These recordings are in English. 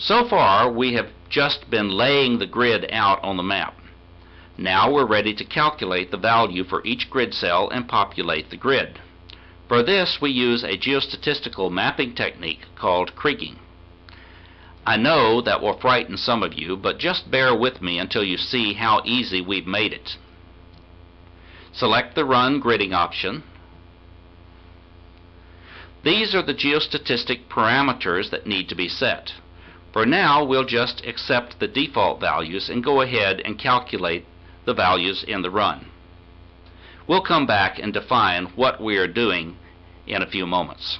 So far, we have just been laying the grid out on the map. Now we're ready to calculate the value for each grid cell and populate the grid. For this, we use a geostatistical mapping technique called kriging. I know that will frighten some of you, but just bear with me until you see how easy we've made it. Select the Run Gridding option. These are the geostatistic parameters that need to be set. For now, we'll just accept the default values and go ahead and calculate the values in the run. We'll come back and define what we are doing in a few moments.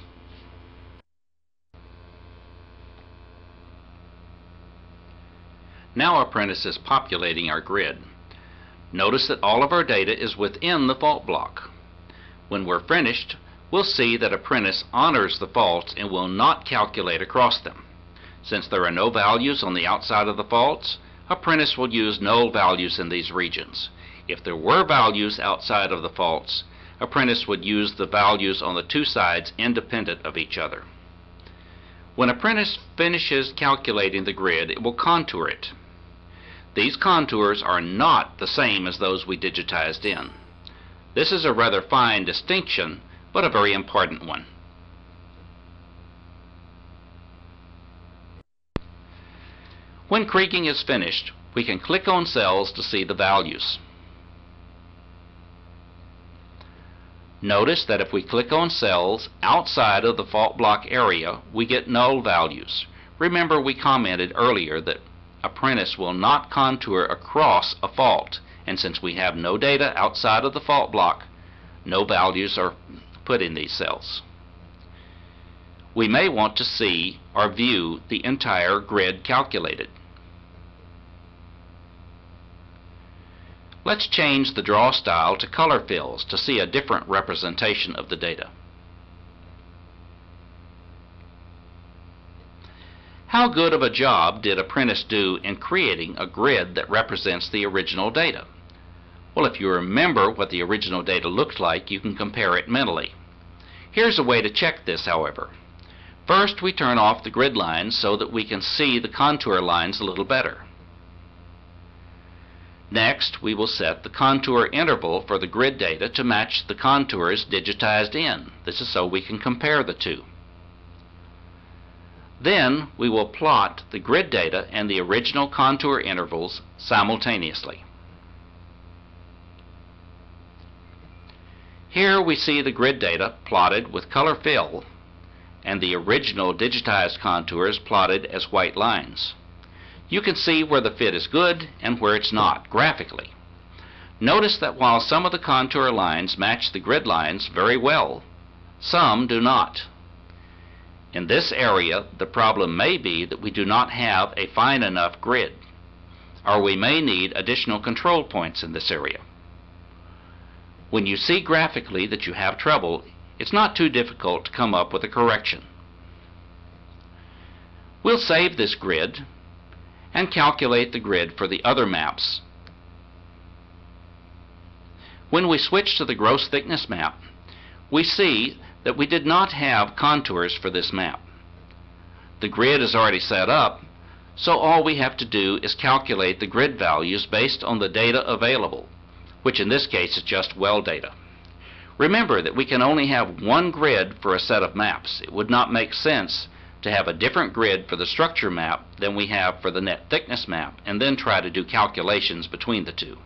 Now Apprentice is populating our grid. Notice that all of our data is within the fault block. When we're finished, we'll see that Apprentice honors the faults and will not calculate across them. Since there are no values on the outside of the faults, Apprentice will use null values in these regions. If there were values outside of the faults, Apprentice would use the values on the two sides independent of each other. When Apprentice finishes calculating the grid, it will contour it. These contours are not the same as those we digitized in. This is a rather fine distinction, but a very important one. When kriging is finished, we can click on cells to see the values. Notice that if we click on cells outside of the fault block area, we get null values. Remember we commented earlier that Apprentice will not contour across a fault, and since we have no data outside of the fault block, no values are put in these cells. We may want to see or view the entire grid calculated. Let's change the draw style to color fills to see a different representation of the data. How good of a job did Apprentice do in creating a grid that represents the original data? Well, if you remember what the original data looked like, you can compare it mentally. Here's a way to check this, however. First, we turn off the grid lines so that we can see the contour lines a little better. Next, we will set the contour interval for the grid data to match the contours digitized in. This is so we can compare the two. Then we will plot the grid data and the original contour intervals simultaneously. Here we see the grid data plotted with color fill and the original digitized contours plotted as white lines you can see where the fit is good and where it's not graphically. Notice that while some of the contour lines match the grid lines very well, some do not. In this area, the problem may be that we do not have a fine enough grid, or we may need additional control points in this area. When you see graphically that you have trouble, it's not too difficult to come up with a correction. We'll save this grid and calculate the grid for the other maps. When we switch to the gross thickness map, we see that we did not have contours for this map. The grid is already set up, so all we have to do is calculate the grid values based on the data available, which in this case is just well data. Remember that we can only have one grid for a set of maps. It would not make sense to have a different grid for the structure map than we have for the net thickness map and then try to do calculations between the two.